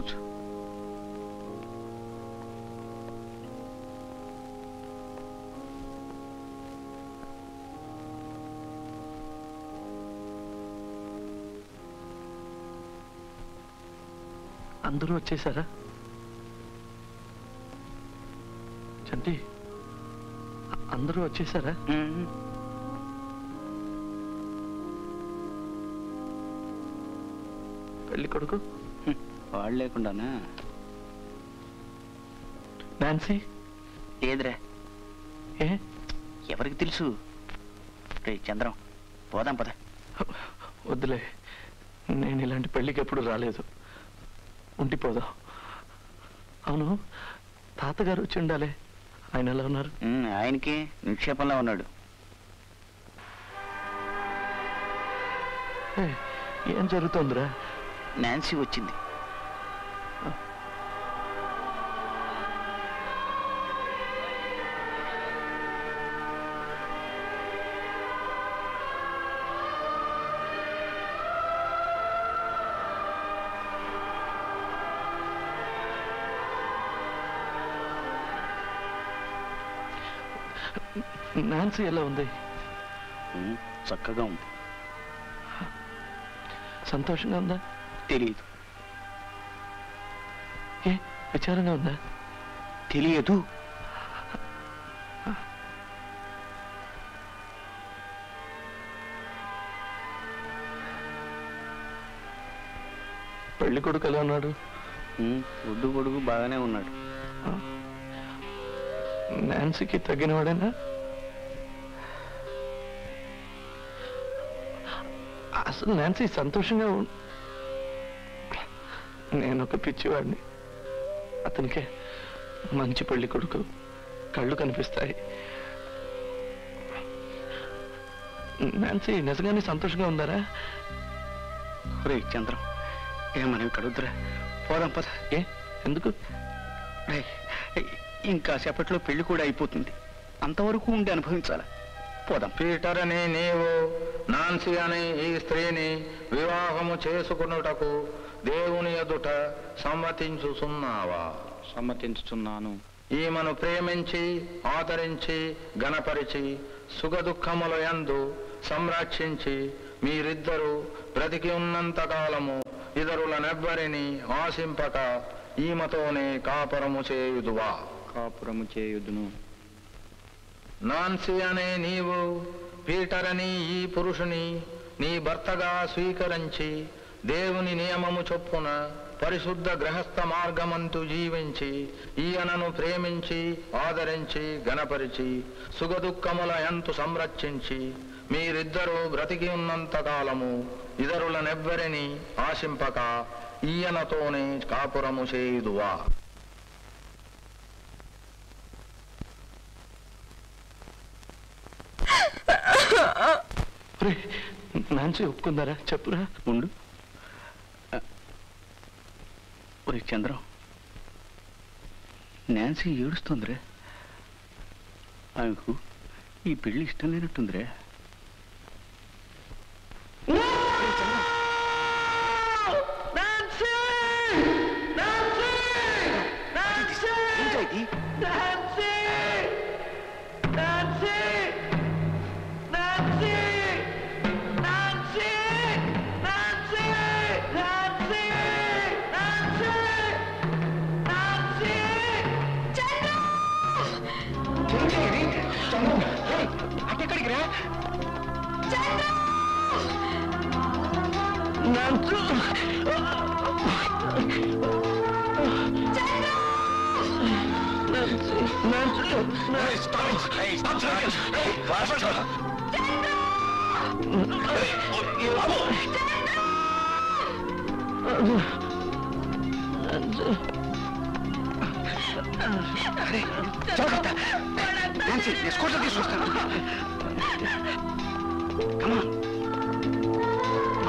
కూర్చో. అందరూ వచ్చేసారా? చంటి అందరూ వచ్చేసారా? పెళ్ళి కొడుకు? వాళ్ళు లేకుండానా? నాన్సీ? లేదురా ఏ? ఎవరికి తెలుసు? రే చంద్రం పోదాం పద. వద్దులే. నేను ఇలాంటి పెళ్ళికి ఎప్పుడు రాలేదు. ఉండిపోదాం అవును తాతగారు వచ్చి ఉండాలి. ఆయన ఎలా ఉన్నారు? ఆయనకి నిక్షేపంలో ఉన్నాడు. ఏ, ఏం జరుగుతోందిరా? నాన్సీ వచ్చింది. నాన్సీ ఎలా ఉంది? చక్కగా ఉంది. సంతోషంగా ఉందా? తెలియదు ఏ విచారంగా ఉందా? తెలియదు పెళ్ళి కొడుకు ఎలా ఉన్నాడు? ఒడ్డు పొడుగు బాగానే ఉన్నాడు. నాన్సీకి తగ్గినవాడేనా? అసలు నాన్సీ సంతోషంగా నేను ఒక పిచ్చివాడిని. అతనికే మంచి పెళ్ళి కొడుకు కళ్ళు కనిపిస్తాయి. నాన్సీ నిజంగానే సంతోషంగా ఉందారా? రే చంద్రం ఏ మనం ఇక్కడ వద్దురా పోదాం పద. ఏ? ఎందుకు? రే ఇంకా సేపట్లో పెళ్ళి కూడా అయిపోతుంది. అంతవరకు ఉండి అనుభవించాలా? పోదాం. పీటర్ అని నీవు నాన్సీ అనే ఈ స్త్రీని వివాహము చేసుకున్నటకు దేవుని ఎదుట సమ్మతించుచున్నావా? సమ్మతించుచున్నాను. ఈమెను ప్రేమించి ఆదరించి గణపరిచి సుఖదుఖముల యందు సంరక్షించి మీరిద్దరూ బ్రతికి ఉన్నంత కాలము ఇతరులనెవ్వరిని ఆశింపక ఈమెతోనే కాపురము చేయుదువా? కాపురము చేయుదును. నాన్సి అనే నీవు పీటరని ఈ పురుషుని నీ భర్తగా స్వీకరించి దేవుని నియమము చొప్పున పరిశుద్ధ గ్రహస్థ మార్గమంతు జీవించి ఈయనను ప్రేమించి ఆదరించి గణపరిచి సుఖదుఖముల ఎంతు సంరక్షించి మీరిద్దరూ బ్రతికి ఉన్నంత కాలము ఇతరులనెవ్వరిని ఆశింపక ఈయనతోనే కాపురము చేయుదువా? నాన్సీ ఒప్పుకుందారా? చెప్పురా. ఉండు. ఒరే చంద్రం. నాన్సీ ఏడుస్తుందిరే. ఆమెకు ఈ పెళ్ళి ఇష్టం లేనట్టుందిరే. నాన్సీ! నేను స్కూటర్ తీసుకొస్తాను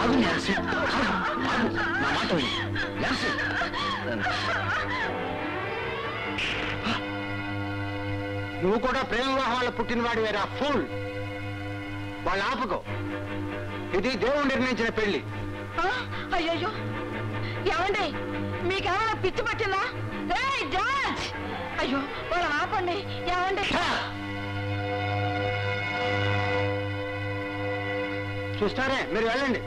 ఆగు నాన్సీ ఆగు, ఆగు. నా మాట నువ్వు కూడా ప్రేమ వివాహాల పుట్టినవాడి వేరా ఫూల్ వాళ్ళ ఆపుకో. ఇది దేవుడు నిర్ణయించిన పెళ్ళి. అయ్యయ్యో. ఏమండి? మీకేమైనా పిచ్చి పట్టిందా? ఏయ్, జార్జ్! అయ్యో వాళ్ళు ఆపండి. ఏమండి? చూస్తారే మీరు వెళ్ళండి.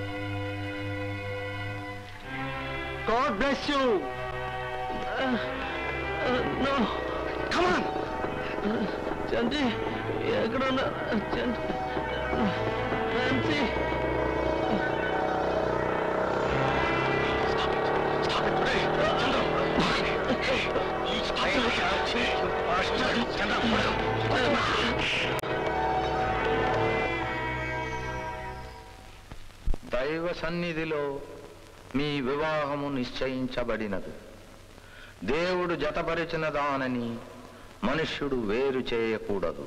God bless you no come on Chanti ఎక్కడ ఉన్నా చంటి నాన్సీ దైవ సన్నిధిలో మీ వివాహము నిశ్చయించబడినది. దేవుడు జతపరిచిన దానని మనుష్యుడు వేరు చేయకూడదు.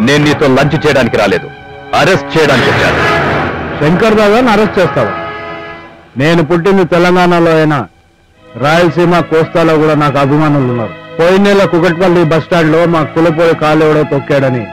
నేను నీతో లంచ్ చేయడానికి రాలేదు. అరెస్ట్ చేయడానికి వచ్చాను. శంకర్ దాదాని అరెస్ట్ చేస్తావా. నేను పుట్టింది తెలంగాణలో అయినా రాయలసీమ కోస్తాలో కూడా నాకు అభిమానులు ఉన్నారు. పోయిన నెల కుకట్పల్లి బస్ స్టాండ్లో మా కులపోయి కాలు ఎవడో తొక్కాడని